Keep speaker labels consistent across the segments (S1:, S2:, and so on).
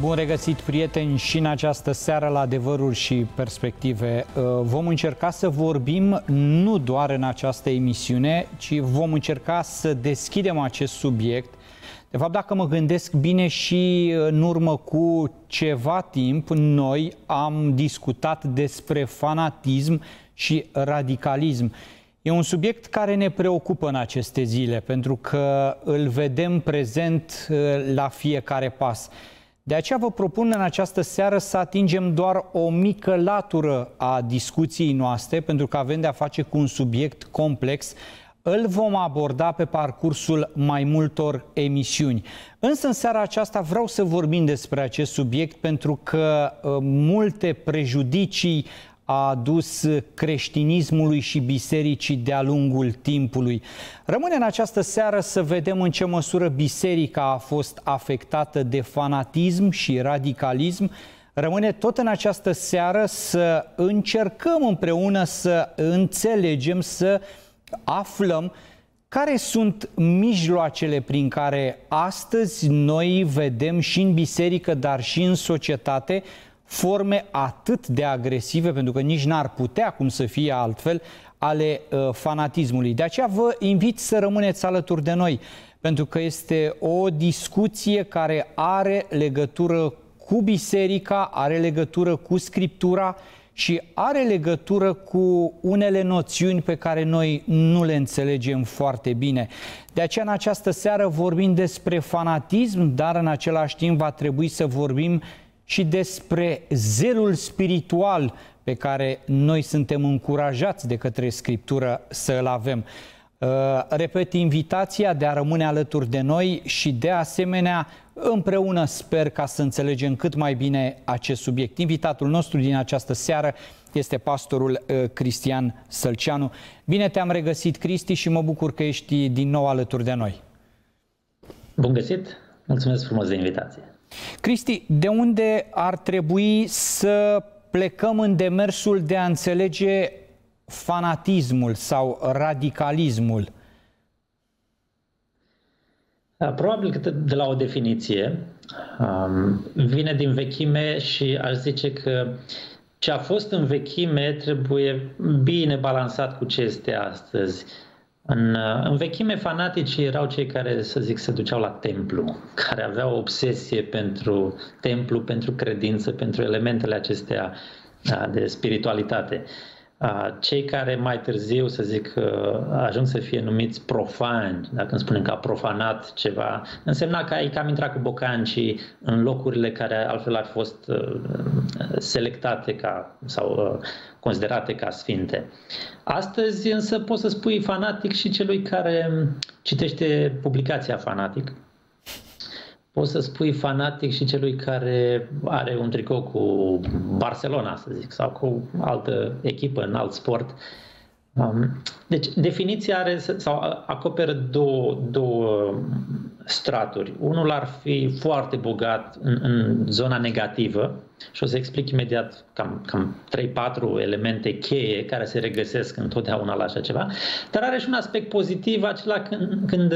S1: Bun regăsit, prieteni, și în această seară la adevăruri și perspective. Uh, vom încerca să vorbim nu doar în această emisiune, ci vom încerca să deschidem acest subiect. De fapt, dacă mă gândesc bine și în urmă cu ceva timp, noi am discutat despre fanatism și radicalism. E un subiect care ne preocupă în aceste zile, pentru că îl vedem prezent uh, la fiecare pas. De aceea vă propun în această seară să atingem doar o mică latură a discuției noastre, pentru că avem de-a face cu un subiect complex. Îl vom aborda pe parcursul mai multor emisiuni. Însă în seara aceasta vreau să vorbim despre acest subiect pentru că uh, multe prejudicii a adus creștinismului și bisericii de-a lungul timpului. Rămâne în această seară să vedem în ce măsură biserica a fost afectată de fanatism și radicalism. Rămâne tot în această seară să încercăm împreună să înțelegem, să aflăm care sunt mijloacele prin care astăzi noi vedem și în biserică, dar și în societate, forme atât de agresive, pentru că nici n-ar putea cum să fie altfel, ale uh, fanatismului. De aceea vă invit să rămâneți alături de noi, pentru că este o discuție care are legătură cu biserica, are legătură cu scriptura și are legătură cu unele noțiuni pe care noi nu le înțelegem foarte bine. De aceea, în această seară vorbim despre fanatism, dar în același timp va trebui să vorbim și despre zelul spiritual pe care noi suntem încurajați de către Scriptură să îl avem. Uh, repet invitația de a rămâne alături de noi și de asemenea împreună sper ca să înțelegem cât mai bine acest subiect. Invitatul nostru din această seară este pastorul uh, Cristian Sălceanu. Bine te-am regăsit, Cristi, și mă bucur că ești din nou alături de noi.
S2: Bun găsit! Mulțumesc frumos de invitație!
S1: Cristi, de unde ar trebui să plecăm în demersul de a înțelege fanatismul sau radicalismul?
S2: Da, probabil că de la o definiție um, vine din vechime și aș zice că ce a fost în vechime trebuie bine balansat cu ce este astăzi. În, în vechime, fanaticii erau cei care, să zic, se duceau la templu, care aveau obsesie pentru templu, pentru credință, pentru elementele acestea de spiritualitate. Cei care mai târziu, să zic, ajung să fie numiți profani, dacă îmi spunem că a profanat ceva, însemna că ai cam intrat cu bocancii în locurile care altfel ar fi fost selectate ca, sau considerate ca sfinte. Astăzi însă poți să spui fanatic și celui care citește publicația fanatic, poți să spui fanatic și celui care are un tricou cu Barcelona, să zic, sau cu altă echipă în alt sport. Um, deci, definiția are sau acoperă două, două straturi. Unul ar fi foarte bogat în, în zona negativă și o să explic imediat cam, cam 3-4 elemente cheie care se regăsesc întotdeauna la așa ceva, dar are și un aspect pozitiv acela când, când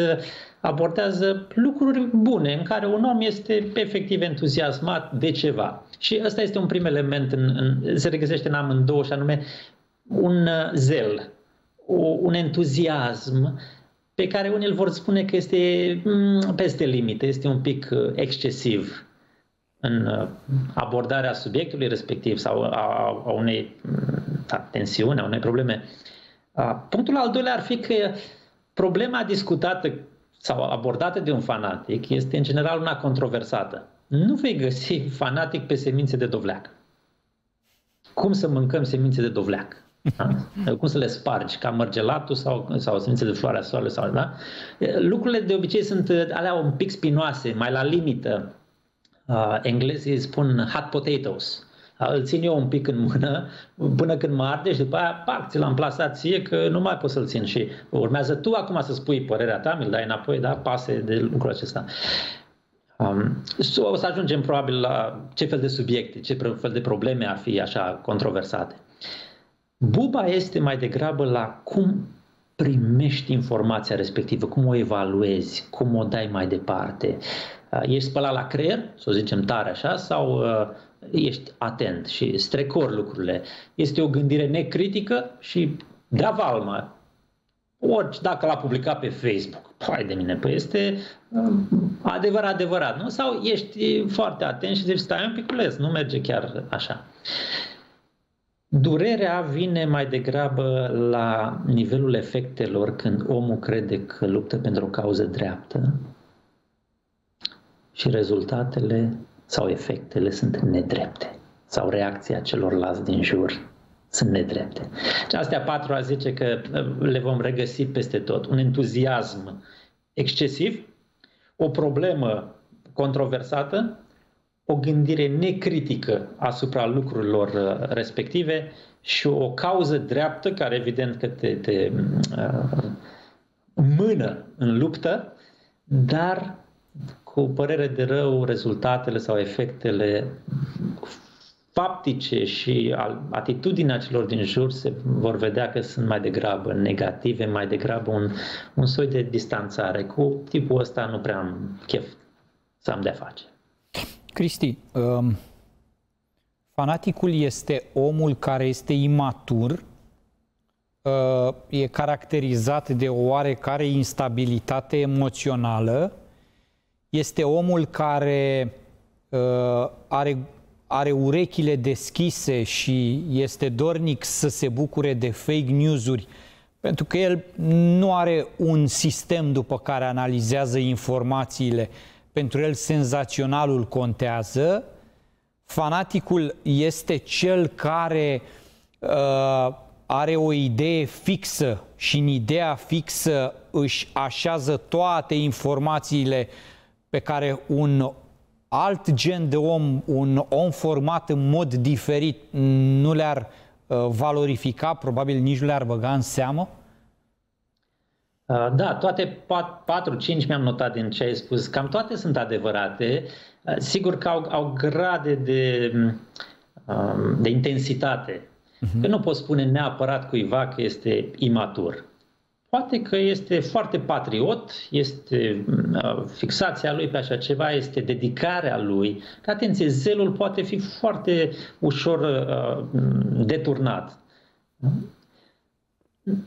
S2: abordează lucruri bune în care un om este efectiv entuziasmat de ceva. Și ăsta este un prim element, în, în, se regăsește în amândouă și anume un uh, zel, o, un entuziasm pe care unii îl vor spune că este mm, peste limite, este un pic uh, excesiv în uh, abordarea subiectului respectiv sau a, a unei mm, da, tensiuni, a unei probleme. Punctul al doilea ar fi că problema discutată sau abordată de un fanatic este în general una controversată. Nu vei găsi fanatic pe semințe de dovleac. Cum să mâncăm semințe de dovleac? Da? Cum să le spargi, ca mărgelatul sau, sau semințe de floarea soarele. Sau, da? Lucrurile de obicei sunt alea un pic spinoase, mai la limită. Uh, englezii spun hot potatoes. Îl țin eu un pic în mână până când mă arde și după aia, pac, ți l-am plasat ție că nu mai pot să-l țin și urmează tu acum să spui părerea ta, mi-l dai înapoi, da, pase de lucrul acesta. Um, o să ajungem probabil la ce fel de subiecte, ce fel de probleme ar fi așa controversate. Buba este mai degrabă la cum primești informația respectivă, cum o evaluezi, cum o dai mai departe. Ești spălat la creier, să o zicem tare așa, sau ești atent și strecor lucrurile. Este o gândire necritică și gravalma. Orice, dacă l-a publicat pe Facebook, hai de mine, păi este adevărat, adevărat, nu? Sau ești foarte atent și zici, stai un piculeț, nu merge chiar așa. Durerea vine mai degrabă la nivelul efectelor când omul crede că luptă pentru o cauză dreaptă și rezultatele sau efectele sunt nedrepte sau reacția celorlalți din jur sunt nedrepte. Și astea patru a zice că uh, le vom regăsi peste tot. Un entuziasm excesiv, o problemă controversată o gândire necritică asupra lucrurilor uh, respective și o cauză dreaptă care evident că te, te uh, mână în luptă, dar cu părere de rău rezultatele sau efectele faptice și atitudinea celor din jur se vor vedea că sunt mai degrabă negative, mai degrabă un, un soi de distanțare. Cu tipul ăsta nu prea am chef să am de-a face.
S1: Cristi, um, fanaticul este omul care este imatur, uh, e caracterizat de o oarecare instabilitate emoțională, este omul care uh, are, are urechile deschise și este dornic să se bucure de fake news-uri, pentru că el nu are un sistem după care analizează informațiile, pentru el senzaționalul contează, fanaticul este cel care uh, are o idee fixă și în ideea fixă își așează toate informațiile pe care un alt gen de om, un om format în mod diferit, nu le-ar uh, valorifica, probabil nici nu le-ar băga în seamă?
S2: Uh, da, toate 4-5 mi-am notat din ce ai spus, cam toate sunt adevărate. Uh, sigur că au, au grade de, um, de intensitate. Uh-huh. Că nu pot spune neapărat cuiva că este imatur. Poate că este foarte patriot, este uh, fixația lui pe așa ceva, este dedicarea lui. Că, atenție, zelul poate fi foarte ușor uh, deturnat.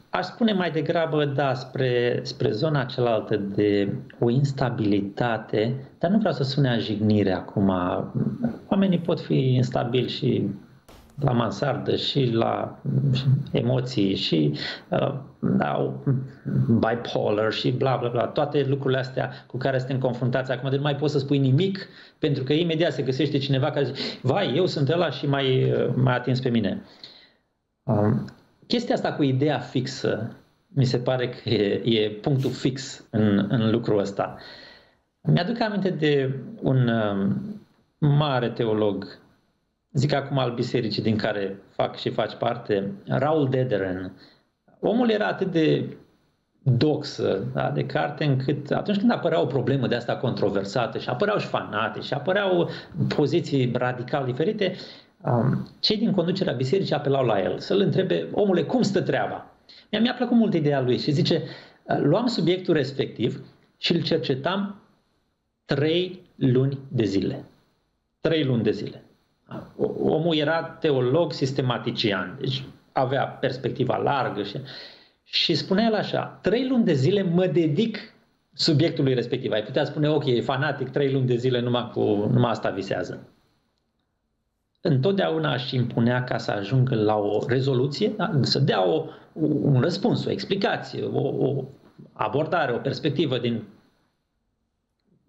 S2: Aș spune mai degrabă, da, spre, spre zona cealaltă de o instabilitate, dar nu vreau să sune a jignire acum. Oamenii pot fi instabili și la mansardă și la emoții și uh, au bipolar și bla bla bla, toate lucrurile astea cu care suntem confruntați acum, de nu mai poți să spui nimic pentru că imediat se găsește cineva care zice, vai, eu sunt ăla și mai, uh, mai atins pe mine. Um, chestia asta cu ideea fixă, mi se pare că e, e punctul fix în, în lucrul ăsta. Mi-aduc aminte de un um, mare teolog, zic acum al bisericii din care fac și faci parte, Raul Dederen. Omul era atât de doxă da, de carte încât atunci când apărea o problemă de asta controversată și apăreau și fanate și apăreau poziții radical diferite, um, cei din conducerea bisericii apelau la el să-l întrebe, omule, cum stă treaba? Mi-a, mi-a plăcut mult ideea lui și zice, luam subiectul respectiv și îl cercetam trei luni de zile. Trei luni de zile. Omul era teolog sistematician, deci avea perspectiva largă și, și spunea el așa, trei luni de zile mă dedic subiectului respectiv. Ai putea spune, ok, e fanatic, trei luni de zile numai, cu, numai asta visează întotdeauna își impunea ca să ajungă la o rezoluție, da? să dea o, un răspuns, o explicație, o, o abordare, o perspectivă din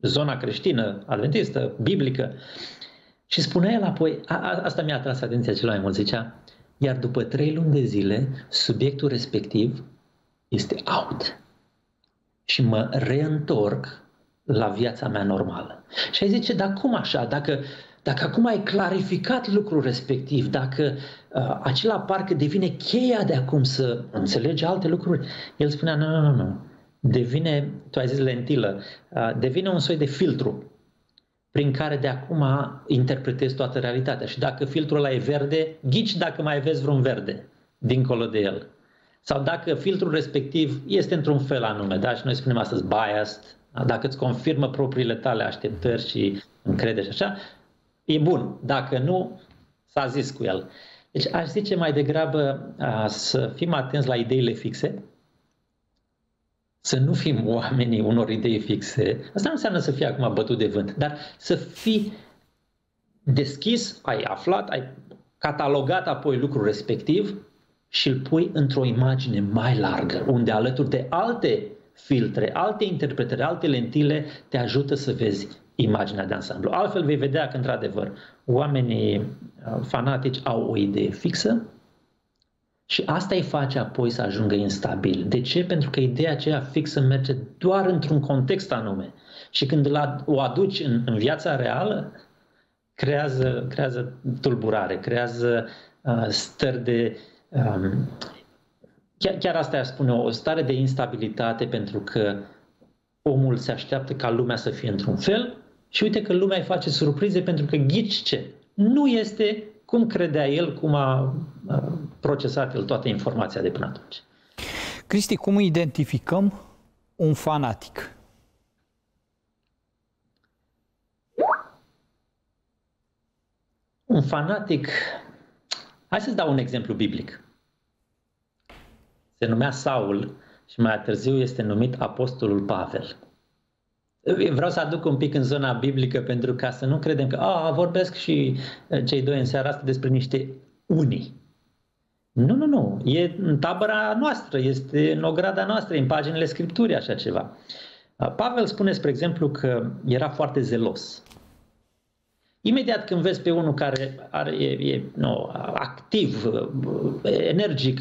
S2: zona creștină, adventistă, biblică. Și spunea el apoi, a, a, asta mi-a atras atenția cel mai mult, zicea, iar după trei luni de zile, subiectul respectiv este out. Și mă reîntorc la viața mea normală. Și ai zice, dar cum așa? Dacă dacă acum ai clarificat lucrul respectiv, dacă uh, acela parcă devine cheia de acum să înțelegi alte lucruri, el spunea, nu, nu, nu, nu, devine, tu ai zis lentilă, uh, devine un soi de filtru prin care de acum interpretezi toată realitatea. Și dacă filtrul ăla e verde, ghici dacă mai vezi vreun verde dincolo de el. Sau dacă filtrul respectiv este într-un fel anume, da? Și noi spunem astăzi biased, Dacă îți confirmă propriile tale așteptări și încredere și așa, e bun. Dacă nu, s-a zis cu el. Deci aș zice mai degrabă a, să fim atenți la ideile fixe, să nu fim oamenii unor idei fixe. Asta nu înseamnă să fii acum bătut de vânt, dar să fii deschis, ai aflat, ai catalogat apoi lucrul respectiv și îl pui într-o imagine mai largă, unde alături de alte filtre, alte interpretări, alte lentile te ajută să vezi imaginea de ansamblu. Altfel vei vedea că, într-adevăr, oamenii uh, fanatici au o idee fixă și asta îi face apoi să ajungă instabil. De ce? Pentru că ideea aceea fixă merge doar într-un context anume. Și când o aduci în, în viața reală, creează, creează tulburare, creează uh, stări de. Um, chiar, chiar asta aș spune, o stare de instabilitate pentru că omul se așteaptă ca lumea să fie într-un fel și uite că lumea îi face surprize pentru că ghici ce? Nu este cum credea el, cum a procesat el toată informația de până atunci.
S1: Cristi, cum identificăm un fanatic?
S2: Un fanatic, hai să-ți dau un exemplu biblic. Se numea Saul și mai târziu este numit Apostolul Pavel. Vreau să aduc un pic în zona biblică pentru ca să nu credem că a, vorbesc și cei doi în seara asta despre niște unii. Nu, nu, nu. E în tabăra noastră, este în ograda noastră, în paginile Scripturii așa ceva. Pavel spune, spre exemplu, că era foarte zelos. Imediat când vezi pe unul care are, e, e nu, activ, energic,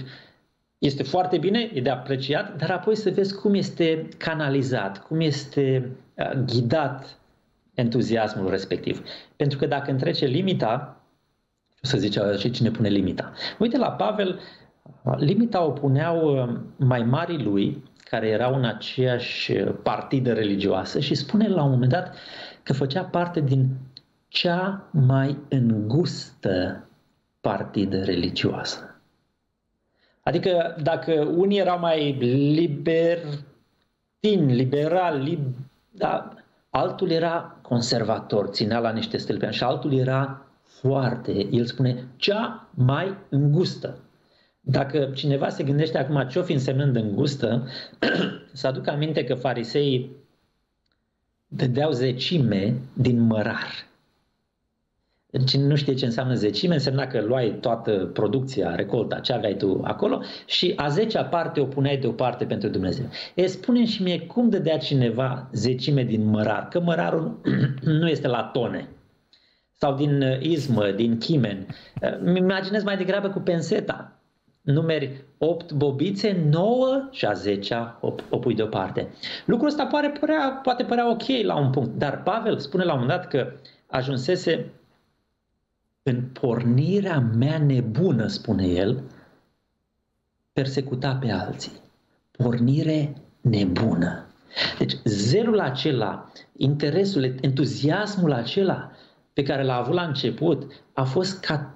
S2: este foarte bine, e de apreciat, dar apoi să vezi cum este canalizat, cum este ghidat entuziasmul respectiv. Pentru că dacă întrece limita, să zice și cine pune limita. Uite la Pavel, limita o puneau mai mari lui, care erau în aceeași partidă religioasă și spune la un moment dat că făcea parte din cea mai îngustă partidă religioasă. Adică dacă unii erau mai libertini, liberal, lib... da, altul era conservator, ținea la niște stâlpi și altul era foarte, el spune, cea mai îngustă. Dacă cineva se gândește acum ce-o fi însemnând îngustă, să aduc aminte că fariseii dădeau zecime din mărar. Cine nu știe ce înseamnă zecime, însemna că luai toată producția, recolta, ce aveai tu acolo și a zecea parte o puneai deoparte pentru Dumnezeu. E, spune și mie cum dădea cineva zecime din mărar, că mărarul nu este la tone sau din uh, izmă, din chimen. Uh, mi imaginez mai degrabă cu penseta. Numeri 8 bobițe, 9 și a 10 o, o pui deoparte. Lucrul ăsta poate părea, poate părea ok la un punct, dar Pavel spune la un moment dat că ajunsese în pornirea mea nebună, spune el, persecuta pe alții. Pornire nebună. Deci zelul acela, interesul, entuziasmul acela pe care l-a avut la început a fost ca,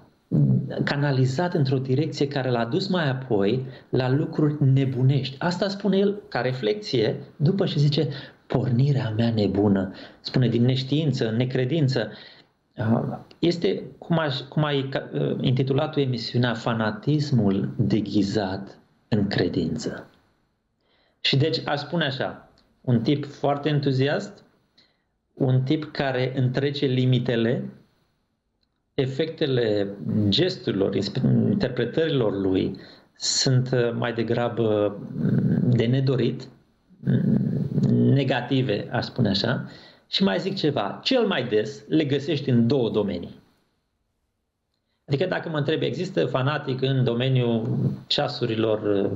S2: canalizat într-o direcție care l-a dus mai apoi la lucruri nebunești. Asta spune el ca reflexie după și zice pornirea mea nebună. Spune din neștiință, necredință. Este, cum, aș, cum ai uh, intitulat emisiunea, fanatismul deghizat în credință. Și deci aș spune așa, un tip foarte entuziast, un tip care întrece limitele, efectele gesturilor, interpretărilor lui sunt uh, mai degrabă mm, de nedorit, mm, negative, aș spune așa, și mai zic ceva, cel mai des le găsești în două domenii. Adică dacă mă întreb, există fanatic în domeniul ceasurilor, uh,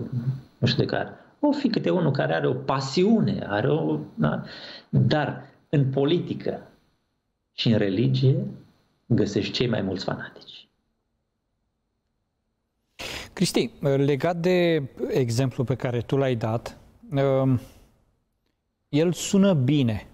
S2: nu știu de care, o fi câte unul care are o pasiune, are o... Da? Dar în politică și în religie găsești cei mai mulți fanatici.
S1: Cristi, legat de exemplu pe care tu l-ai dat, um, el sună bine.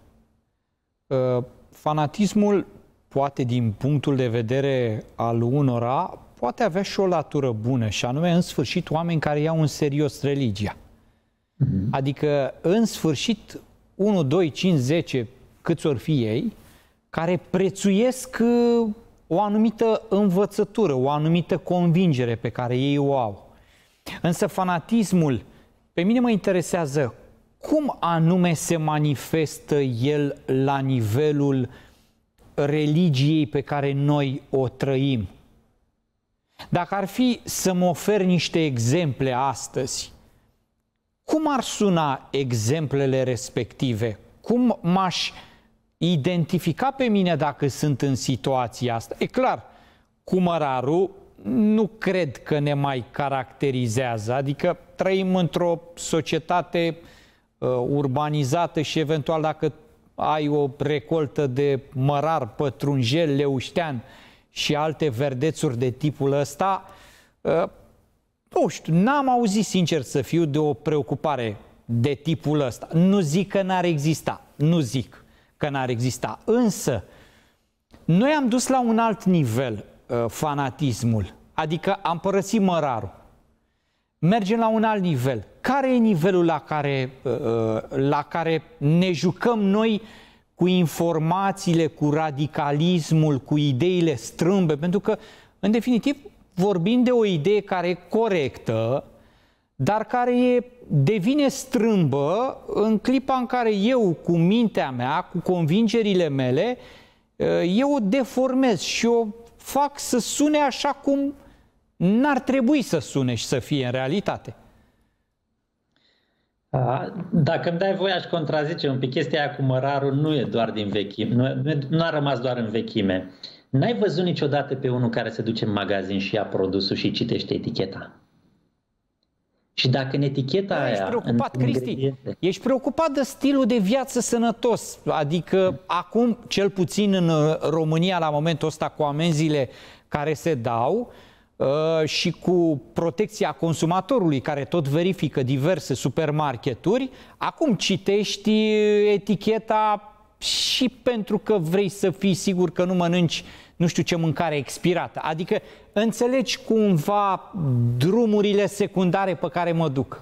S1: Uh, fanatismul poate din punctul de vedere al unora poate avea și o latură bună și anume în sfârșit oameni care iau în serios religia. Mm-hmm. Adică în sfârșit 1, 2, 5, 10, câți ori fi ei, care prețuiesc uh, o anumită învățătură, o anumită convingere pe care ei o au. Însă fanatismul, pe mine mă interesează cum anume se manifestă el la nivelul religiei pe care noi o trăim. Dacă ar fi să mă ofer niște exemple astăzi, cum ar suna exemplele respective? Cum m-aș identifica pe mine dacă sunt în situația asta? E clar, cumărarul nu cred că ne mai caracterizează, adică trăim într-o societate uh, urbanizată și eventual dacă ai o recoltă de mărar, pătrunjel, leuștean și alte verdețuri de tipul ăsta, uh, nu știu, n-am auzit sincer să fiu de o preocupare de tipul ăsta. Nu zic că n-ar exista, nu zic că n-ar exista, însă noi am dus la un alt nivel uh, fanatismul, adică am părăsit mărarul. Mergem la un alt nivel. Care e nivelul la care, uh, uh la care ne jucăm noi cu informațiile, cu radicalismul, cu ideile strâmbe? Pentru că, în definitiv, vorbim de o idee care e corectă, dar care e, devine strâmbă în clipa în care eu, cu mintea mea, cu convingerile mele, eu o deformez și o fac să sune așa cum n-ar trebui să sune și să fie în realitate.
S2: Dacă îmi dai voie, aș contrazice un pic. Chestia aia cu mărarul nu e doar din vechime, nu, nu a rămas doar în vechime. N-ai văzut niciodată pe unul care se duce în magazin și ia produsul și citește eticheta. Și dacă în eticheta da, aia...
S1: Ești preocupat, în Cristi, ești preocupat de stilul de viață sănătos. Adică acum, cel puțin în uh, România, la momentul ăsta, cu amenziile care se dau uh, și cu protecția consumatorului, care tot verifică diverse supermarketuri, acum citești eticheta și pentru că vrei să fii sigur că nu mănânci nu știu ce mâncare expirată. Adică înțelegi cumva drumurile secundare pe care mă duc.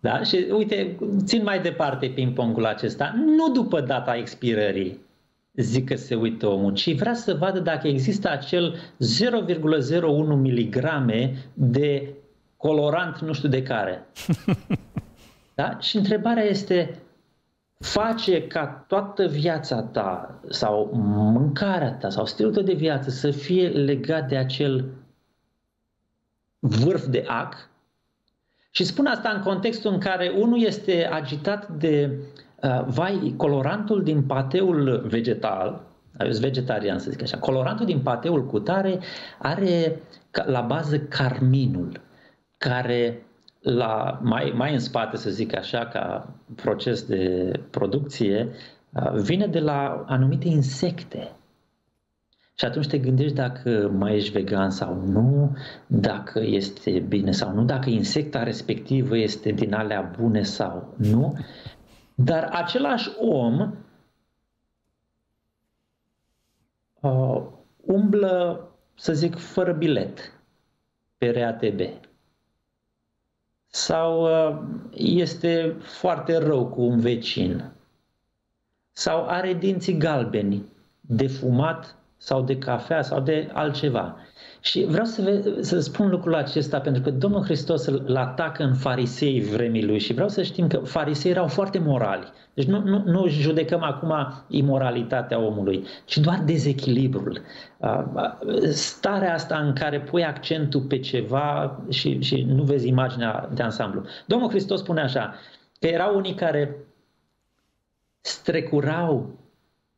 S2: Da? Și uite, țin mai departe ping-pongul acesta. Nu după data expirării zic că se uită omul, ci vrea să vadă dacă există acel 0,01 mg de colorant nu știu de care. Da? Și întrebarea este, face ca toată viața ta sau mâncarea ta sau stilul tău de viață să fie legat de acel vârf de ac. Și spun asta în contextul în care unul este agitat de, uh, vai, colorantul din pateul vegetal, eu sunt vegetarian să zic așa, colorantul din pateul cutare are la bază carminul, care la, mai, mai în spate, să zic așa, ca proces de producție, vine de la anumite insecte. Și atunci te gândești dacă mai ești vegan sau nu, dacă este bine sau nu, dacă insecta respectivă este din alea bune sau nu. Dar același om uh, umblă, să zic, fără bilet pe RATB sau uh, este foarte rău cu un vecin sau are dinții galbeni de fumat sau de cafea sau de altceva. Și vreau să, să spun lucrul acesta pentru că Domnul Hristos îl atacă în farisei vremii lui și vreau să știm că farisei erau foarte morali. Deci nu, nu, nu judecăm acum imoralitatea omului, ci doar dezechilibrul. Starea asta în care pui accentul pe ceva și, și nu vezi imaginea de ansamblu. Domnul Hristos spune așa, că erau unii care strecurau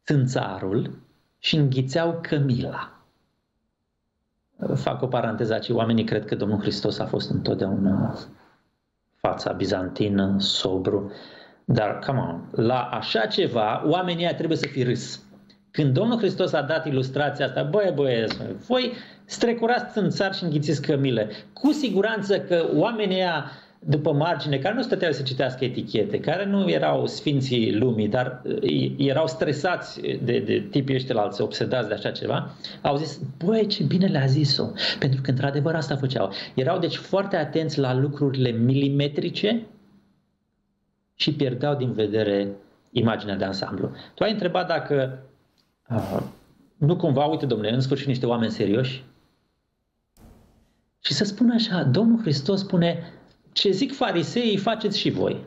S2: țânțarul și înghițeau cămila fac o paranteză aici, oamenii cred că Domnul Hristos a fost întotdeauna fața bizantină, sobru, dar, come on, la așa ceva, oamenii trebuie să fi râs. Când Domnul Hristos a dat ilustrația asta, băie, băie, voi strecurați în țar și înghițiți cămile. Cu siguranță că oamenii ăia după margine, care nu stăteau să citească etichete, care nu erau sfinții lumii, dar uh, erau stresați de, de tipii ăștia alții, obsedați de așa ceva, au zis, băi, ce bine le-a zis-o. Pentru că, într-adevăr, asta făceau. Erau, deci, foarte atenți la lucrurile milimetrice și pierdeau din vedere imaginea de ansamblu. Tu ai întrebat dacă uh, nu cumva, uite domnule, în sfârșit niște oameni serioși? Și să spun așa, Domnul Hristos spune, ce zic fariseii, faceți și voi.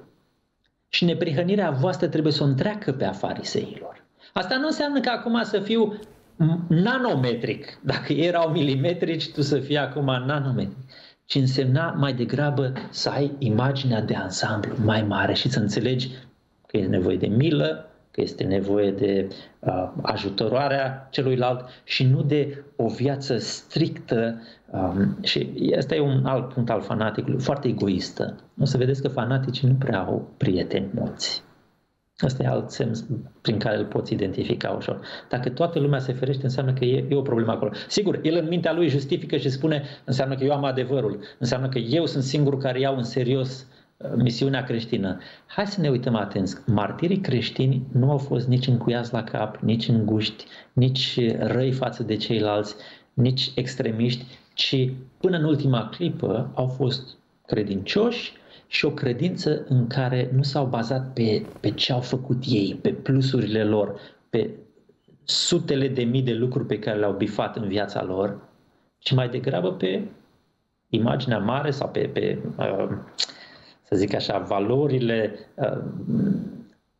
S2: Și neprihănirea voastră trebuie să o întreacă pe a fariseilor. Asta nu înseamnă că acum să fiu nanometric. Dacă ei erau milimetrici, tu să fii acum nanometric. Ci însemna mai degrabă să ai imaginea de ansamblu mai mare și să înțelegi că e nevoie de milă, că este nevoie de uh, ajutorarea celuilalt și nu de o viață strictă um, și asta e un alt punct al fanaticului, foarte egoistă. O să vedeți că fanaticii nu prea au prieteni mulți. Asta e alt semn prin care îl poți identifica ușor. Dacă toată lumea se ferește, înseamnă că e, e o problemă acolo. Sigur, el în mintea lui justifică și spune, înseamnă că eu am adevărul, înseamnă că eu sunt singurul care iau în serios uh, misiunea creștină. Hai să ne uităm atenți. Martirii creștini nu au fost nici încuiați la cap, nici înguști, nici răi față de ceilalți, nici extremiști, ci până în ultima clipă au fost credincioși, și o credință în care nu s-au bazat pe, pe ce au făcut ei, pe plusurile lor, pe sutele de mii de lucruri pe care le-au bifat în viața lor, ci mai degrabă pe imaginea mare sau pe, pe uh, să zic așa, valorile, uh,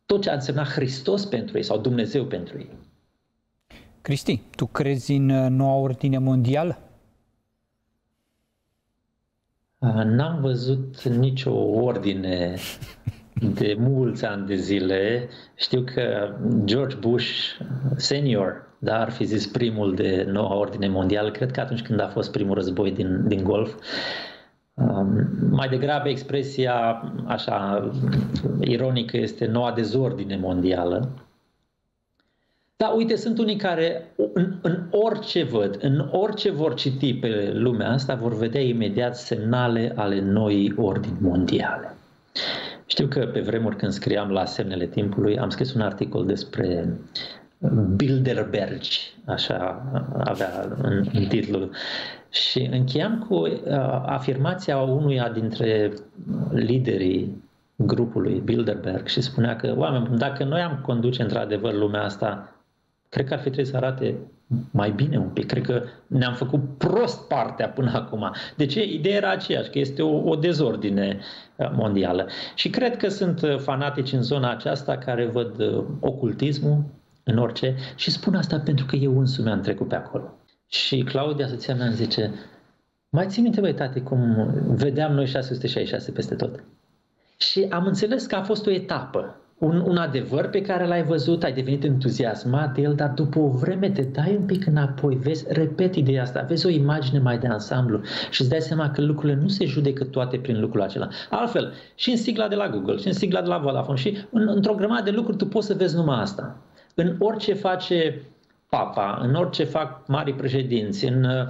S2: tot ce a însemnat Hristos pentru ei sau Dumnezeu pentru ei.
S1: Cristi, tu crezi în uh, noua ordine mondială?
S2: N-am văzut nicio ordine de mulți ani de zile. Știu că George Bush senior, da, ar fi zis primul de noua ordine mondială, cred că atunci când a fost primul război din, din Golf, um, mai degrabă expresia așa ironică este noua dezordine mondială. Da, uite, sunt unii care în, în orice văd, în orice vor citi pe lumea asta, vor vedea imediat semnale ale noii ordini mondiale. Știu că pe vremuri când scriam la semnele timpului, am scris un articol despre Bilderberg, așa avea în, în titlu. Și încheiam cu uh, afirmația unuia dintre liderii grupului Bilderberg și spunea că, oameni, dacă noi am conduce într-adevăr lumea asta cred că ar fi trebuit să arate mai bine un pic. Cred că ne-am făcut prost partea până acum. De ce? Ideea era aceeași, că este o, o dezordine uh, mondială. Și cred că sunt uh, fanatici în zona aceasta care văd uh, ocultismul în orice și spun asta pentru că eu însumi am trecut pe acolo. Și Claudia, soția mea, îmi zice, mai ții minte, băi, tate, cum vedeam noi 666 peste tot? Și am înțeles că a fost o etapă un, un adevăr pe care l-ai văzut, ai devenit entuziasmat de el, dar după o vreme te dai un pic înapoi, vezi, repet ideea asta, vezi o imagine mai de ansamblu și îți dai seama că lucrurile nu se judecă toate prin lucrul acela. Altfel, și în sigla de la Google, și în sigla de la Vodafone, și în, într-o grămadă de lucruri tu poți să vezi numai asta. În orice face Papa, în orice fac mari președinți, în uh,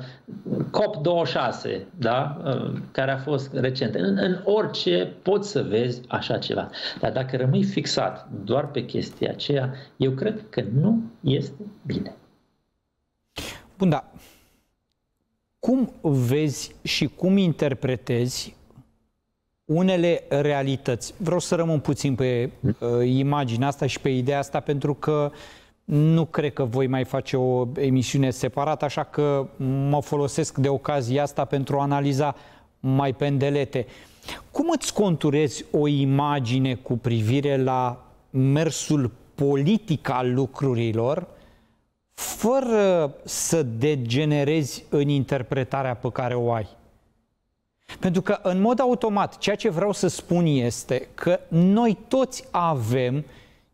S2: COP26, da, uh, care a fost recent, în, în orice poți să vezi așa ceva. Dar dacă rămâi fixat doar pe chestia aceea, eu cred că nu este bine.
S1: Bun, da. Cum vezi și cum interpretezi unele realități? Vreau să rămân puțin pe uh, imaginea asta și pe ideea asta pentru că uh, nu cred că voi mai face o emisiune separată, așa că mă folosesc de ocazia asta pentru a analiza mai pendelete. Cum îți conturezi o imagine cu privire la mersul politic al lucrurilor, fără să degenerezi în interpretarea pe care o ai? Pentru că, în mod automat, ceea ce vreau să spun este că noi toți avem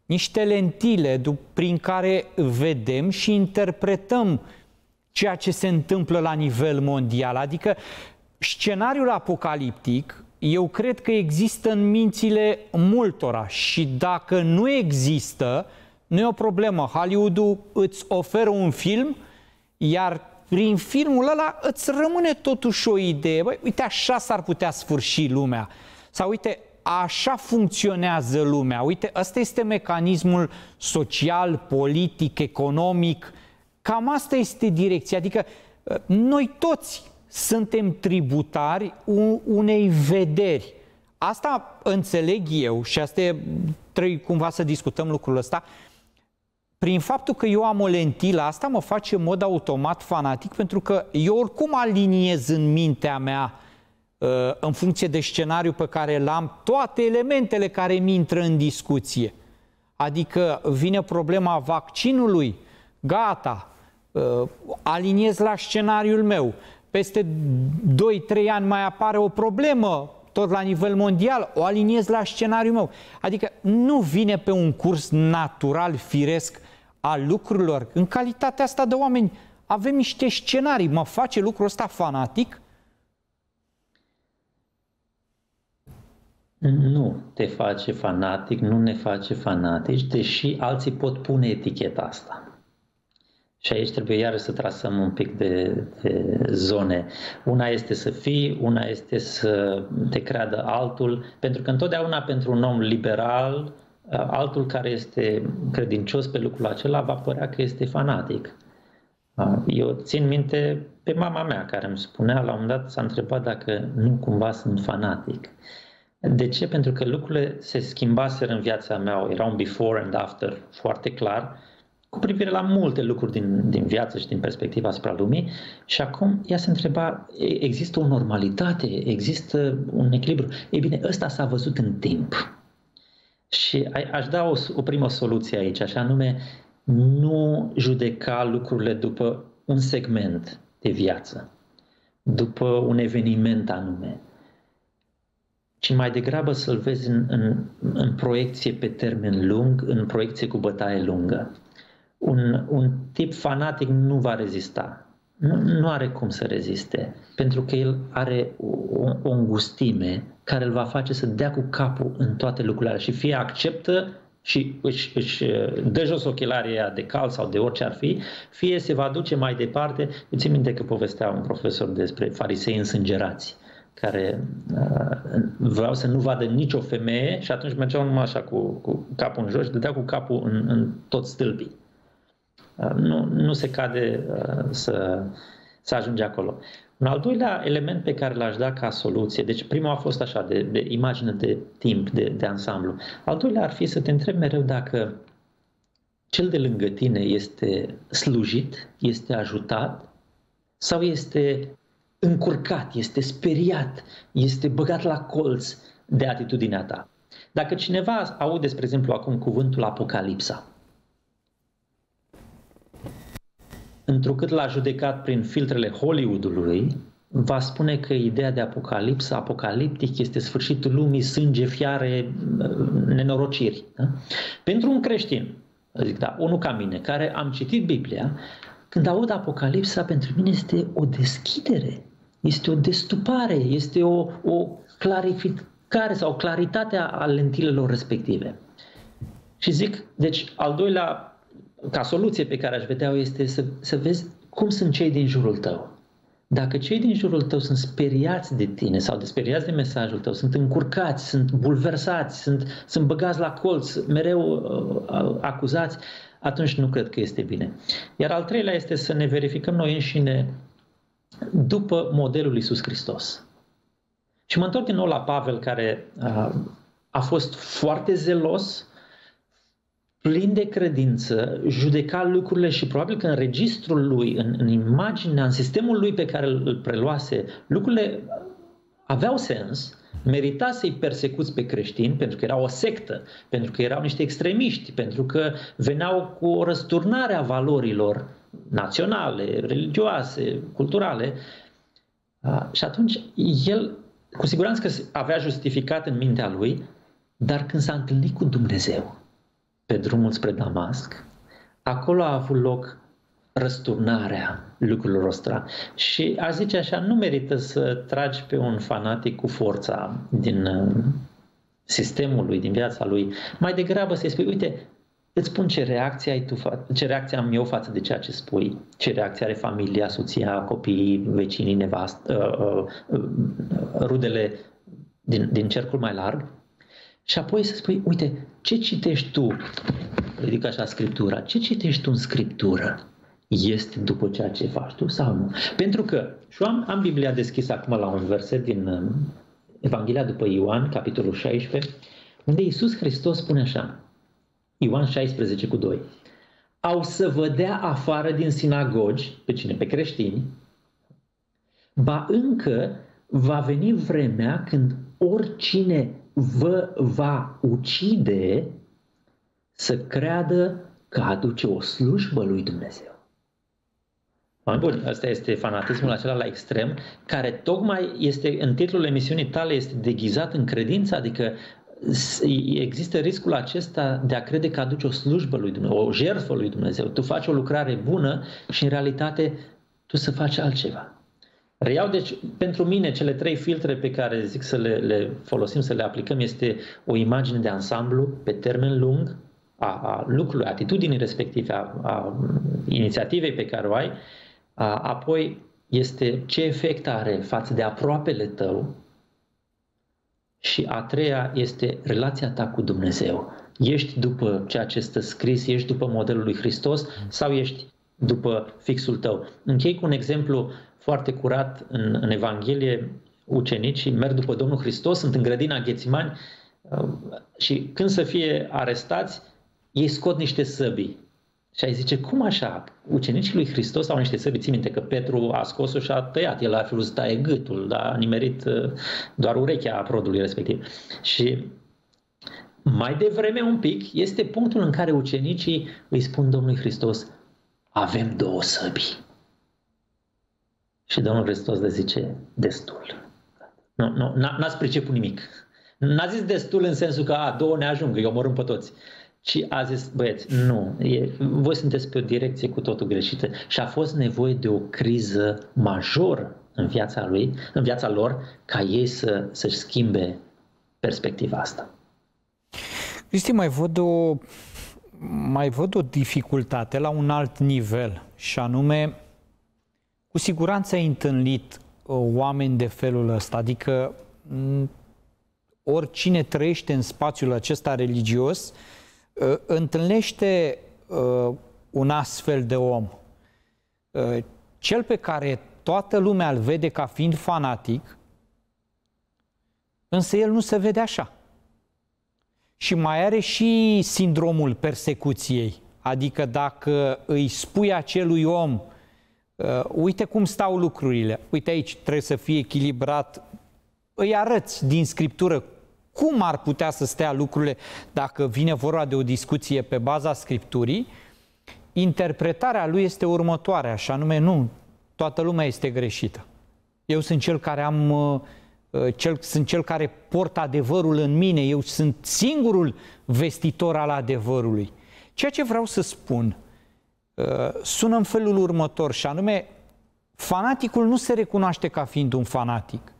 S1: niște lentile prin care vedem și interpretăm ceea ce se întâmplă la nivel mondial. Adică scenariul apocaliptic, eu cred că există în mințile multora și dacă nu există, nu e o problemă. Hollywoodul îți oferă un film, iar prin filmul ăla îți rămâne totuși o idee. Băi, uite, așa s-ar putea sfârși lumea. Sau uite, așa funcționează lumea. Uite, ăsta este mecanismul social, politic, economic. Cam asta este direcția. Adică noi toți suntem tributari unei vederi asta înțeleg eu și asta e, trebuie cumva să discutăm lucrul ăsta, prin faptul că eu am o lentilă, asta mă face în mod automat fanatic, pentru că eu oricum aliniez în mintea mea, uh, în funcție de scenariu pe care l-am, toate elementele care mi intră în discuție. Adică vine problema vaccinului, gata, uh, aliniez la scenariul meu. Peste 2-3 ani mai apare o problemă, tot la nivel mondial, o aliniez la scenariul meu. Adică nu vine pe un curs natural, firesc, al lucrurilor. În calitatea asta de oameni avem niște scenarii. Mă face lucrul ăsta fanatic?
S2: Nu te face fanatic, nu ne face fanatici, deși alții pot pune eticheta asta. Și aici trebuie iară să trasăm un pic de, de zone. Una este să fii, una este să te creadă altul, pentru că întotdeauna pentru un om liberal, altul care este credincios pe lucrul acela va părea că este fanatic. Eu țin minte pe mama mea care îmi spunea, la un moment dat s-a întrebat dacă nu cumva sunt fanatic. De ce? Pentru că lucrurile se schimbaseră în viața mea, era un before and after foarte clar, cu privire la multe lucruri din, din viață și din perspectiva asupra lumii și acum ea se întreba, există o normalitate, există un echilibru? Ei bine, ăsta s-a văzut în timp. Și aș da o, o primă soluție aici, așa nume, nu judeca lucrurile după un segment de viață, după un eveniment anume, ci mai degrabă să-l vezi în, în, în proiecție pe termen lung, în proiecție cu bătaie lungă. Un, un tip fanatic nu va rezista, nu, nu are cum să reziste, pentru că el are o, o îngustime care îl va face să dea cu capul în toate lucrurile și fie acceptă și își, își uh, dă jos ochelarii de cal sau de orice ar fi, fie se va duce mai departe. Îți țin minte că povestea un profesor despre farisei însângerați care uh, vreau să nu vadă nicio femeie și atunci mergeau numai așa cu, cu capul în jos și dădea cu capul în, în tot stâlpii. Uh, nu, nu se cade uh, să, să ajunge acolo. Un al doilea element pe care l-aș da ca soluție, deci primul a fost așa, de, de imagine de timp, de, de ansamblu. Al doilea ar fi să te întrebi mereu dacă cel de lângă tine este slujit, este ajutat sau este încurcat, este speriat, este băgat la colț de atitudinea ta. Dacă cineva aude, spre exemplu, acum cuvântul Apocalipsa, întrucât l-a judecat prin filtrele Hollywoodului, va spune că ideea de apocalipsă, apocaliptic, este sfârșitul lumii, sânge, fiare, nenorociri. Da? Pentru un creștin, zic, da, unul ca mine, care am citit Biblia, când aud apocalipsa, pentru mine este o deschidere, este o destupare, este o, o clarificare sau claritatea a lentilelor respective. Și zic, deci, al doilea ca soluție pe care aș vedea este să, să vezi cum sunt cei din jurul tău. Dacă cei din jurul tău sunt speriați de tine sau de speriați de mesajul tău, sunt încurcați, sunt bulversați, sunt, sunt băgați la colț, mereu uh, acuzați, atunci nu cred că este bine. Iar al treilea este să ne verificăm noi înșine după modelul Iisus Hristos. Și mă întorc din nou la Pavel, care uh, a fost foarte zelos plin de credință, judeca lucrurile și probabil că în registrul lui, în, în imaginea, în sistemul lui pe care îl, îl preluase, lucrurile aveau sens, merita să-i persecuți pe creștini pentru că era o sectă, pentru că erau niște extremiști, pentru că veneau cu o răsturnare a valorilor naționale, religioase, culturale. Și atunci el, cu siguranță că avea justificat în mintea lui, dar când s-a întâlnit cu Dumnezeu, pe drumul spre Damasc, acolo a avut loc răsturnarea lucrurilor ăsta. Și aș zice așa, nu merită să tragi pe un fanatic cu forța din uh, sistemul lui, din viața lui. Mai degrabă să-i spui, uite, îți spun ce reacție, ai tu, ce reacție am eu față de ceea ce spui, ce reacție are familia, soția, copiii, vecinii, nevastă, uh, uh, rudele din, din cercul mai larg și apoi să spui, uite, ce citești tu, ridic așa Scriptura, ce citești tu în Scriptură? Este după ceea ce faci tu sau nu? Pentru că, și am, am Biblia deschisă acum la un verset din uh, Evanghelia după Ioan, capitolul 16, unde Iisus Hristos spune așa, Ioan 16 cu 2, au să vă dea afară din sinagogi, pe cine? Pe creștini, ba încă va veni vremea când oricine vă va ucide să creadă că aduce o slujbă lui Dumnezeu. Bun, asta este fanatismul acela la extrem, care tocmai este, în titlul emisiunii tale, este deghizat în credință, adică există riscul acesta de a crede că aduce o slujbă lui Dumnezeu, o jertfă lui Dumnezeu. Tu faci o lucrare bună și în realitate tu să faci altceva. Reiau, deci, pentru mine, cele trei filtre pe care zic să le, le folosim, să le aplicăm, este o imagine de ansamblu pe termen lung a, a lucrului, atitudinii respective, a, a inițiativei pe care o ai, a, apoi este ce efect are față de aproapele tău și a treia este relația ta cu Dumnezeu. Ești după ceea ce stă scris, ești după modelul lui Hristos sau ești după fixul tău. Închei cu un exemplu foarte curat în, în Evanghelie, ucenicii merg după Domnul Hristos, sunt în grădina Ghețimani uh, și când să fie arestați, ei scot niște săbii. Și ai zice, cum așa? Ucenicii lui Hristos au niște săbii. Ții minte că Petru a scos-o și a tăiat. El a fi vrut să taie gâtul, dar a nimerit uh, doar urechea prodului respectiv. Și mai devreme un pic este punctul în care ucenicii îi spun Domnului Hristos, avem două săbii. Și Domnul Hristos le zice, destul. Nu, nu, n-ați priceput nimic. N-a zis destul în sensul că a, două ne ajung, îi omorâm pe toți. Și a zis, băieți, nu, e, voi sunteți pe o direcție cu totul greșită. Și a fost nevoie de o criză majoră în viața lui, în viața lor, ca ei să, să-și schimbe perspectiva asta.
S1: Cristi, mai văd o, mai văd o dificultate la un alt nivel și anume cu siguranță ai întâlnit uh, oameni de felul ăsta, adică mm, oricine trăiește în spațiul acesta religios uh, întâlnește uh, un astfel de om. Cel pe care toată lumea îl vede ca fiind fanatic, însă el nu se vede așa. Și mai are și sindromul persecuției. Adică dacă îi spui acelui om uh, Uh, uite cum stau lucrurile, uite aici trebuie să fie echilibrat, îi arăți din scriptură cum ar putea să stea lucrurile dacă vine vorba de o discuție pe baza scripturii, interpretarea lui este următoarea, și anume nu, toată lumea este greșită. Eu sunt cel care am uh, uh, cel, sunt cel care port adevărul în mine, eu sunt singurul vestitor al adevărului. Ceea ce vreau să spun Uh, sună în felul următor și anume fanaticul nu se recunoaște ca fiind un fanatic,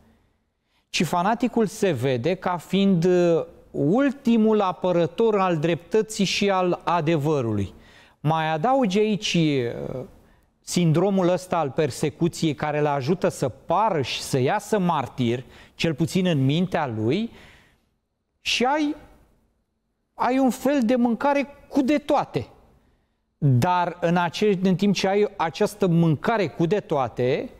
S1: ci fanaticul se vede ca fiind uh, ultimul apărător al dreptății și al adevărului. Mai adauge aici uh, sindromul ăsta al persecuției care le ajută să pară și să iasă martir, cel puțin în mintea lui, și ai, ai un fel de mâncare cu de toate – dar în, ace- în timp ce ai această mâncare cu de toate,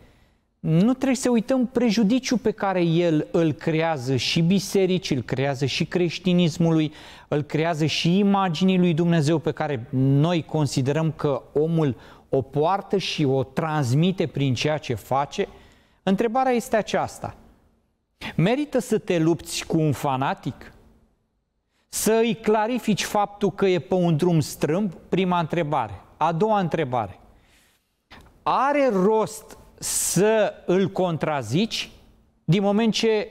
S1: nu trebuie să uităm prejudiciul pe care el îl creează și bisericii, îl creează și creștinismului, îl creează și imaginii lui Dumnezeu pe care noi considerăm că omul o poartă și o transmite prin ceea ce face. Întrebarea este aceasta. Merită să te lupți cu un fanatic? Să îi clarifici faptul că e pe un drum strâmb, prima întrebare. A doua întrebare. Are rost să îl contrazici din moment ce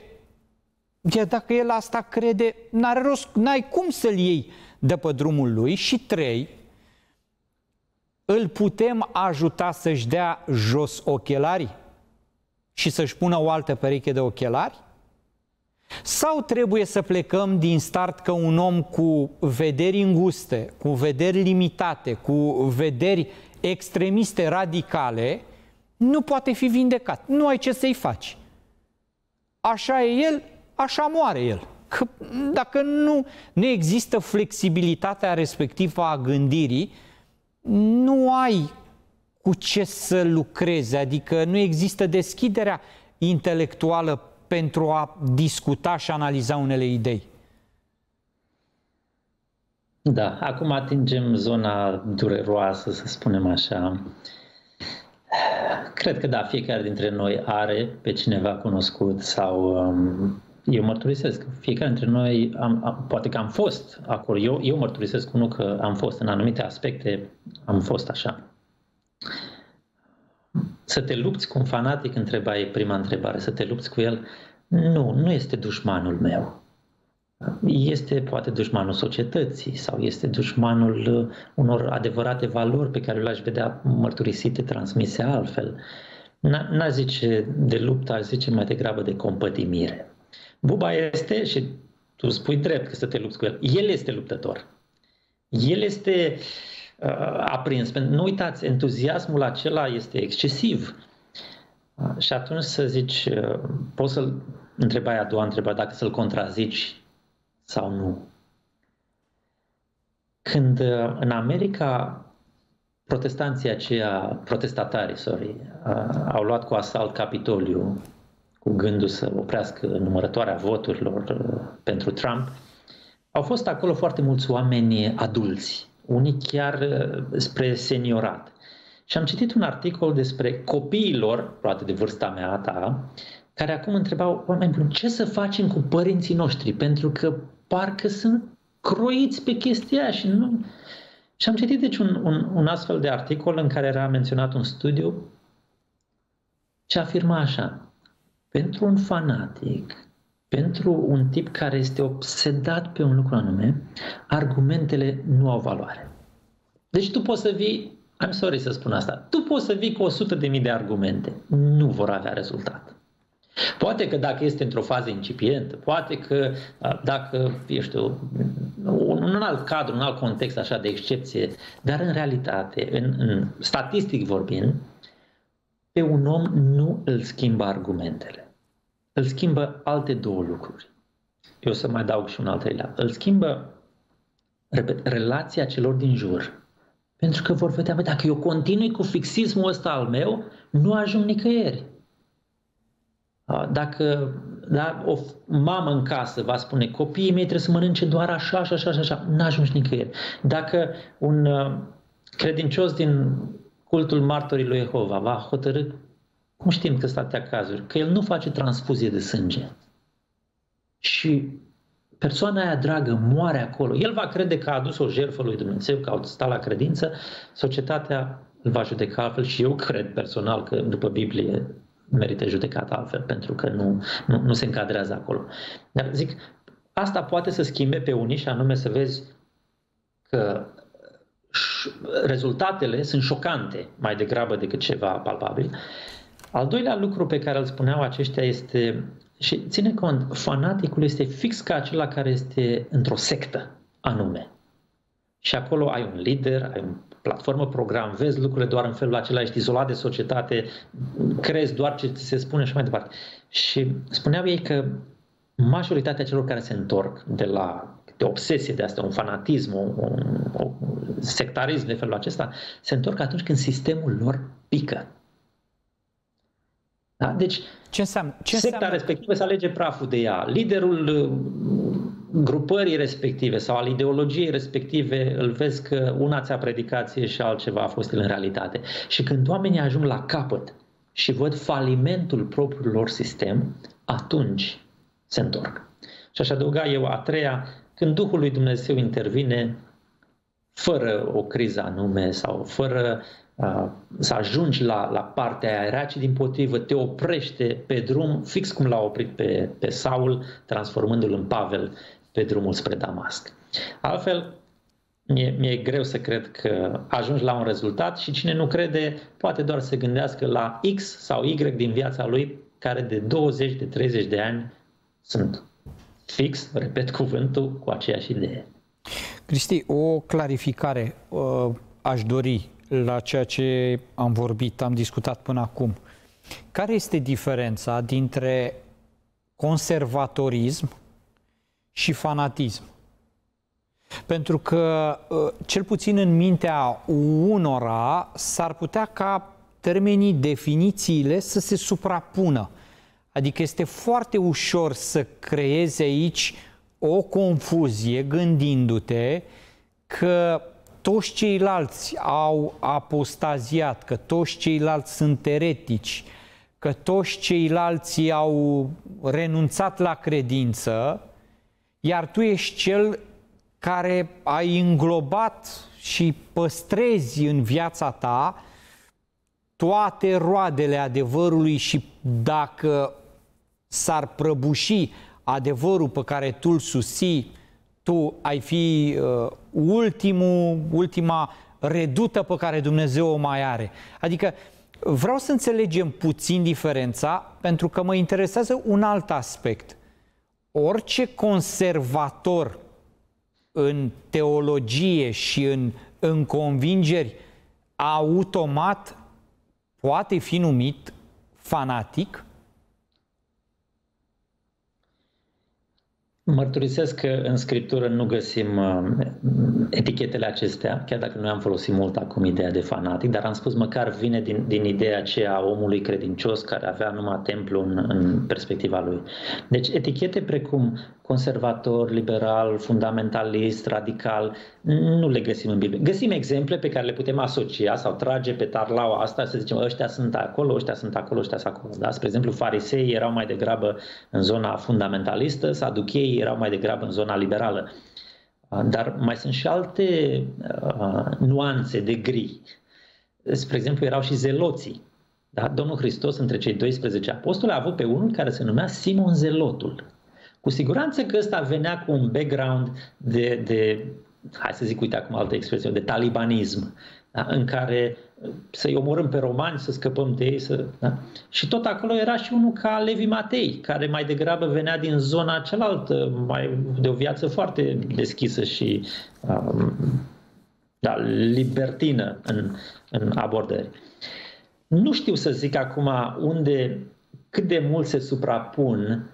S1: ia, dacă el asta crede, n-are rost, n-ai cum să-l iei de pe drumul lui. Și trei, îl putem ajuta să-și dea jos ochelarii și să-și pună o altă pereche de ochelari? Sau trebuie să plecăm din start ca un om cu vederi înguste, cu vederi limitate, cu vederi extremiste radicale, nu poate fi vindecat. Nu ai ce să-i faci. Așa e el, așa moare el. Că dacă nu, nu există flexibilitatea respectivă a gândirii, nu ai cu ce să lucrezi, adică nu există deschiderea intelectuală pentru a discuta și analiza unele idei.
S2: Da, acum atingem zona dureroasă, să spunem așa. Cred că da, fiecare dintre noi are pe cineva cunoscut sau um, eu mărturisesc, fiecare dintre noi, am, am, poate că am fost acolo, eu, eu mărturisesc unul că am fost în anumite aspecte, am fost așa. Să te lupți cu un fanatic, întreba e prima întrebare, să te lupți cu el, nu, nu este dușmanul meu. Este poate dușmanul societății sau este dușmanul uh, unor adevărate valori pe care le-aș vedea mărturisite, transmise altfel. N-aș zice de luptă, aș zice mai degrabă de compătimire. Buba este, și tu spui drept că să te lupți cu el, el este luptător. El este uh, aprins. Nu uitați, entuziasmul acela este excesiv. Uh, și atunci să zici, uh, poți să-l întrebai a doua întrebare, dacă să-l contrazici sau nu. Când uh, în America protestanții aceia, protestatarii, sorry, uh, au luat cu asalt Capitoliu cu gândul să oprească numărătoarea voturilor uh, pentru Trump, au fost acolo foarte mulți oameni adulți, unii chiar spre seniorat. Și am citit un articol despre copiilor, poate de vârsta mea, ta, care acum întrebau, oameni buni, ce să facem cu părinții noștri? Pentru că parcă sunt croiți pe chestia și nu... Și am citit deci un, un, un astfel de articol în care era menționat un studiu ce afirma așa, pentru un fanatic, pentru un tip care este obsedat pe un lucru anume, argumentele nu au valoare. Deci tu poți să vii, I'm sorry să spun asta, tu poți să vii cu 100 de mii de argumente, nu vor avea rezultat. Poate că dacă este într-o fază incipientă, poate că dacă, eu știu, un alt cadru, un alt context așa de excepție, dar în realitate, în, în statistic vorbind, pe un om nu îl schimbă argumentele. Îl schimbă alte două lucruri. Eu o să mai dau și un al treilea. Îl schimbă, repet, relația celor din jur. Pentru că vor vedea, bă, dacă eu continui cu fixismul ăsta al meu, nu ajung nicăieri. Dacă da, o mamă în casă va spune copiii mei trebuie să mănânce doar așa, așa, așa, așa, n-ajungi nicăieri. Dacă un uh, credincios din cultul martorii lui Jehova va hotărâ, cum știm că sunt atâtea cazuri, că el nu face transfuzie de sânge și persoana aia dragă moare acolo, el va crede că a adus o jertfă lui Dumnezeu, că a stat la credință, societatea îl va judeca altfel și eu cred personal că după Biblie merită judecat altfel, pentru că nu, nu, nu se încadrează acolo. Dar zic, asta poate să schimbe pe unii și anume să vezi că rezultatele sunt șocante mai degrabă decât ceva palpabil. Al doilea lucru pe care îl spuneau aceștia este, și ține cont, fanaticul este fix ca acela care este într-o sectă anume. Și acolo ai un lider, ai un platformă, program, vezi lucrurile doar în felul acela, ești izolat de societate, crezi doar ce ți se spune și mai departe. Și spuneau ei că majoritatea celor care se întorc de la de obsesie de asta, un fanatism, un, un, un sectarism de felul acesta, se întorc atunci când sistemul lor pică. Da? Deci, ce înseamnă? Ce secta înseamnă? respectivă să alege praful de ea. Liderul grupării respective sau al ideologiei respective îl vezi că una ți-a predicație și altceva a fost el în realitate. Și când oamenii ajung la capăt și văd falimentul propriului lor sistem, atunci se întorc. Și aș adăuga eu a treia, când Duhul lui Dumnezeu intervine fără o criză anume sau fără uh, să ajungi la, la partea aia rea, ci din potrivă te oprește pe drum, fix cum l-a oprit pe, pe Saul, transformându-l în Pavel pe drumul spre Damasc. Altfel, mi-e, mi-e greu să cred că ajungi la un rezultat și cine nu crede poate doar să gândească la X sau Y din viața lui care de 20, de 30 de ani sunt fix, repet cuvântul, cu aceeași idee.
S1: Cristi, o clarificare uh, aș dori la ceea ce am vorbit, am discutat până acum. Care este diferența dintre conservatorism și fanatism. Pentru că, ă, cel puțin în mintea unora, s-ar putea ca termenii, definițiile să se suprapună. Adică este foarte ușor să creezi aici o confuzie gândindu-te că toți ceilalți au apostaziat, că toți ceilalți sunt eretici, că toți ceilalți au renunțat la credință, iar tu ești cel care ai înglobat și păstrezi în viața ta toate roadele adevărului și dacă s-ar prăbuși adevărul pe care tu îl susții, tu ai fi uh, ultimul, ultima redută pe care Dumnezeu o mai are. Adică vreau să înțelegem puțin diferența pentru că mă interesează un alt aspect. Orice conservator în teologie și în, în convingeri automat poate fi numit fanatic?
S2: Mărturisesc că în scriptură nu găsim uh, etichetele acestea, chiar dacă noi am folosit mult acum ideea de fanatic, dar am spus măcar vine din, din ideea aceea a omului credincios care avea numai templu în, în perspectiva lui. Deci etichete precum conservator, liberal, fundamentalist, radical, nu le găsim în Biblie. Găsim exemple pe care le putem asocia sau trage pe tarlaua asta să zicem ăștia sunt acolo, ăștia sunt acolo, ăștia sunt acolo. Da? Spre exemplu, farisei erau mai degrabă în zona fundamentalistă, saducheii erau mai degrabă în zona liberală. Dar mai sunt și alte uh, nuanțe de gri. Spre exemplu, erau și zeloții. Da? Domnul Hristos, între cei 12 apostoli, a avut pe unul care se numea Simon Zelotul. Cu siguranță că ăsta venea cu un background de, de hai să zic, uite acum altă expresie, de talibanism, da? în care să-i omorâm pe romani, să scăpăm de ei. Să, da? Și tot acolo era și unul ca Levi Matei, care mai degrabă venea din zona cealaltă, mai, de o viață foarte deschisă și um, da, libertină în, în abordări. Nu știu să zic acum unde, cât de mult se suprapun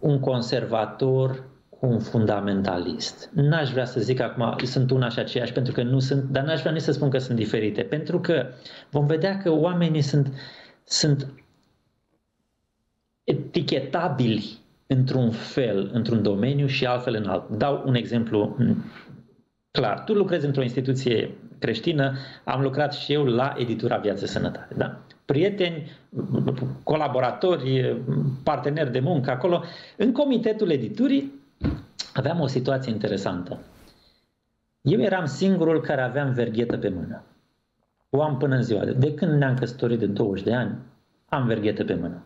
S2: un conservator cu un fundamentalist. N-aș vrea să zic acum, sunt una și aceeași, pentru că nu sunt, dar n-aș vrea nici să spun că sunt diferite, pentru că vom vedea că oamenii sunt, sunt etichetabili într-un fel, într-un domeniu și altfel în alt. Dau un exemplu clar. Tu lucrezi într-o instituție creștină, am lucrat și eu la editura Viață Sănătate. Da? Prieteni, colaboratori, parteneri de muncă acolo. În comitetul editurii aveam o situație interesantă. Eu eram singurul care aveam verghetă pe mână. O am până în ziua de... De când ne-am căsătorit de 20 de ani, am verghetă pe mână.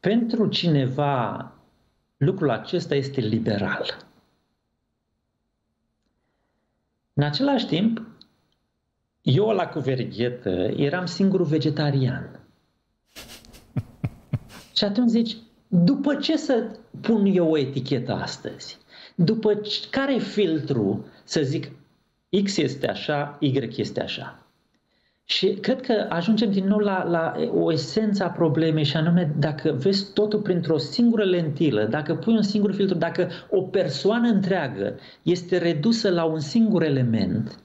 S2: Pentru cineva, lucrul acesta este liberal. În același timp, eu la cu verghetă eram singurul vegetarian. Și atunci zici, după ce să pun eu o etichetă astăzi? După care e filtru să zic X este așa, Y este așa? Și cred că ajungem din nou la, la o esență a problemei și anume dacă vezi totul printr-o singură lentilă, dacă pui un singur filtru, dacă o persoană întreagă este redusă la un singur element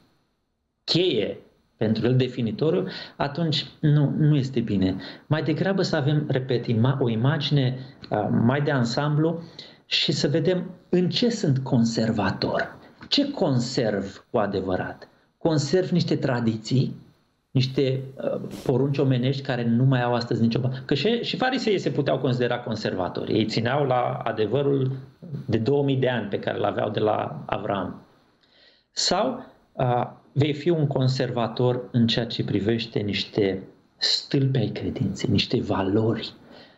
S2: cheie pentru el definitoriu, atunci nu, nu este bine. Mai degrabă să avem, repet, o imagine uh, mai de ansamblu și să vedem în ce sunt conservator. Ce conserv cu adevărat? Conserv niște tradiții, niște uh, porunci omenești care nu mai au astăzi nicio... Că și, și farisei se puteau considera conservatori. Ei țineau la adevărul de 2000 de ani pe care îl aveau de la Avram. Sau uh, vei fi un conservator în ceea ce privește niște stâlpi ai credinței, niște valori,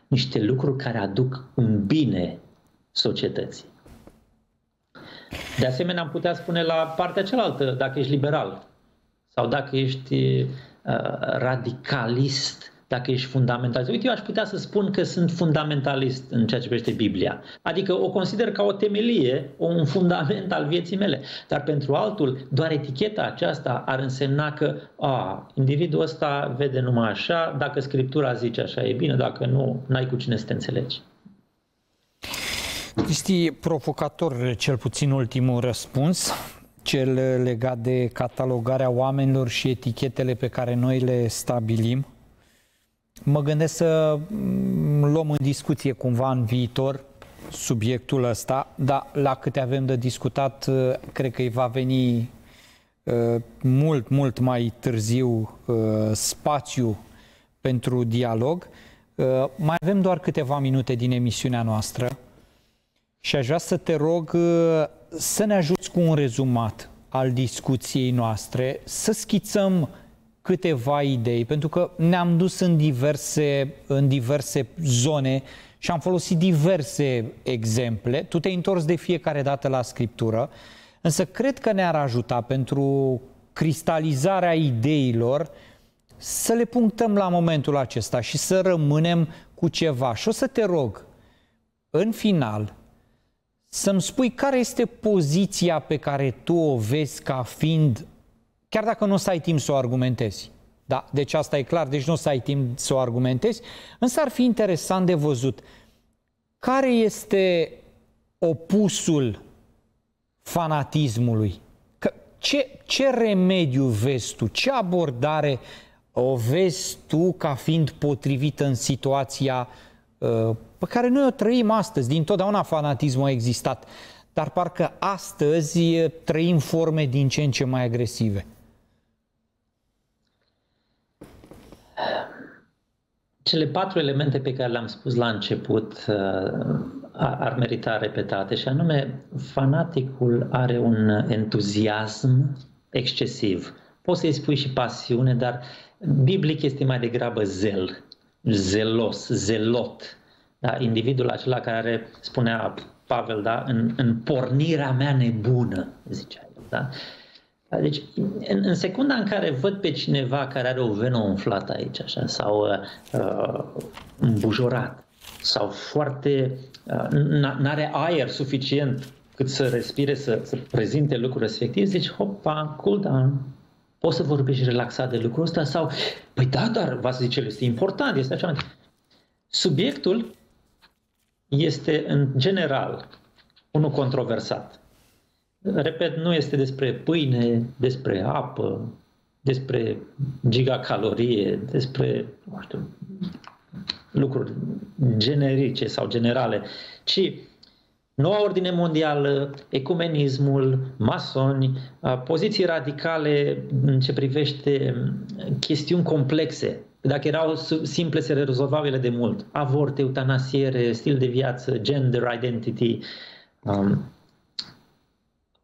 S2: niște lucruri care aduc un bine societății. De asemenea, am putea spune la partea cealaltă, dacă ești liberal sau dacă ești uh, radicalist dacă ești fundamentalist. Uite, eu aș putea să spun că sunt fundamentalist în ceea ce privește Biblia. Adică o consider ca o temelie, un fundament al vieții mele. Dar pentru altul, doar eticheta aceasta ar însemna că a, individul ăsta vede numai așa, dacă Scriptura zice așa e bine, dacă nu, n-ai cu cine să te înțelegi.
S1: Cristi, provocator cel puțin ultimul răspuns, cel legat de catalogarea oamenilor și etichetele pe care noi le stabilim mă gândesc să luăm în discuție cumva în viitor subiectul ăsta, dar la câte avem de discutat, uh, cred că îi va veni uh, mult, mult mai târziu uh, spațiu pentru dialog. Mai avem doar câteva minute din emisiunea noastră și aș vrea să te rog să ne ajuți cu un rezumat al discuției noastre, să schițăm câteva idei, pentru că ne-am dus în diverse, în diverse zone și am folosit diverse exemple. Tu te-ai întors de fiecare dată la scriptură, însă cred că ne-ar ajuta pentru cristalizarea ideilor să le punctăm la momentul acesta și să rămânem cu ceva. Și o să te rog, în final, să-mi spui care este poziția pe care tu o vezi ca fiind, chiar dacă nu o să ai timp să o argumentezi. Da, deci asta e clar, deci nu o să ai timp să o argumentezi, însă ar fi interesant de văzut care este opusul fanatismului. Că ce, ce remediu vezi tu, ce abordare o vezi tu ca fiind potrivită în situația uh, pe care noi o trăim astăzi. Din totdeauna fanatismul a existat, dar parcă astăzi trăim forme din ce în ce mai agresive.
S2: Cele patru elemente pe care le-am spus la început uh, ar merita repetate și anume fanaticul are un entuziasm excesiv. Poți să-i spui și pasiune, dar biblic este mai degrabă zel, zelos, zelot. Da? Individul acela care spunea Pavel, da? în, în pornirea mea nebună, zicea el. Da? Deci, în, în secunda în care văd pe cineva care are o venă umflată aici, așa, sau uh, îmbujorat, sau foarte. Uh, n-are aer suficient cât să respire, să, să prezinte lucrul respectiv, zici, hopa, cool down, poți să vorbești relaxat de lucrul ăsta sau, păi da, dar va zice, este important, este așa. Subiectul este în general unul controversat. Repet, nu este despre pâine, despre apă, despre gigacalorie, despre, nu știu, lucruri generice sau generale, ci noua ordine mondială, ecumenismul, masoni, poziții radicale în ce privește chestiuni complexe. Dacă erau simple, se rezolvau ele de mult. Avort, eutanasiere, stil de viață, gender identity, um,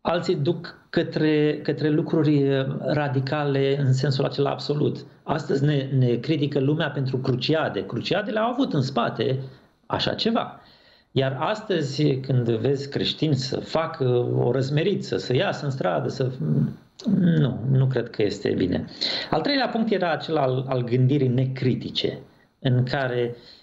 S2: alții duc către, către lucruri eh, radicale în sensul acela absolut. Astăzi ne, ne critică lumea pentru cruciade. Cruciadele au avut în spate așa ceva. Iar astăzi, când vezi creștini să facă o răzmeriță, să iasă în stradă, să... Nu, nu cred că este bine. Al treilea punct era acela al, al gândirii necritice, în care uh,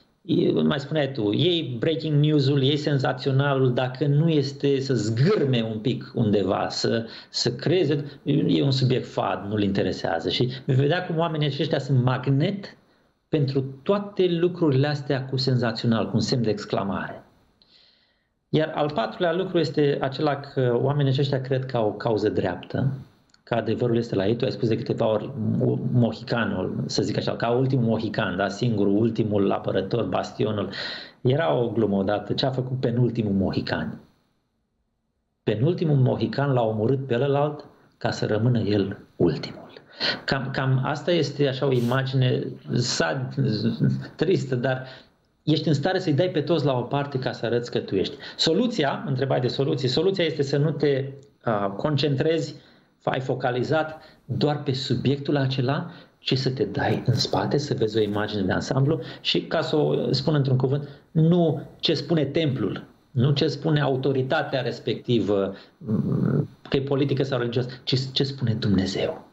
S2: mai spuneai tu, ei breaking news-ul, ei senzaționalul, dacă nu este să zgârme un pic undeva, să, să creeze, e un subiect fad, nu-l interesează. Și vei vedea cum oamenii aceștia sunt magnet pentru toate lucrurile astea cu senzațional, cu un semn de exclamare. Iar al patrulea lucru este acela că oamenii aceștia cred că au o cauză dreaptă, că adevărul este la ei. Tu ai spus de câteva ori mohicanul, să zic așa, ca ultimul mohican, da, singurul, ultimul apărător, bastionul. Era o glumă odată. Ce a făcut penultimul mohican? Penultimul mohican l-a omorât pe ălalt ca să rămână el ultimul. Cam, cam asta este așa o imagine sad, tristă, dar ești în stare să-i dai pe toți la o parte ca să arăți că tu ești. Soluția, întrebai de soluție, soluția este să nu te uh, concentrezi ai focalizat doar pe subiectul acela, ci să te dai în spate, să vezi o imagine de ansamblu și, ca să o spun într-un cuvânt, nu ce spune templul, nu ce spune autoritatea respectivă, că e politică sau religios, ci ce spune Dumnezeu.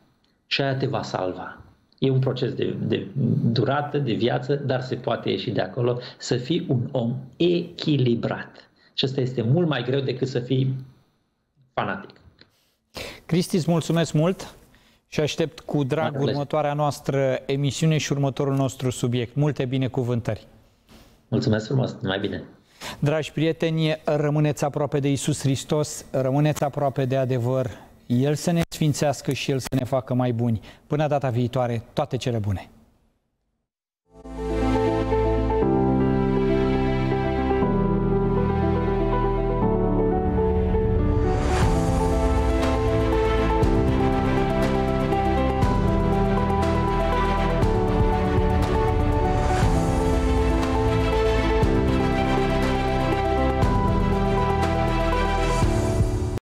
S2: Și aia te va salva. E un proces de, de durată, de viață, dar se poate ieși de acolo să fii un om echilibrat. Și asta este mult mai greu decât să fii fanatic.
S1: Cristi, îți mulțumesc mult și aștept cu drag următoarea noastră emisiune și următorul nostru subiect. Multe binecuvântări!
S2: Mulțumesc frumos, mai bine!
S1: Dragi prieteni, rămâneți aproape de Isus Hristos, rămâneți aproape de adevăr, El să ne sfințească și El să ne facă mai buni. Până data viitoare, toate cele bune!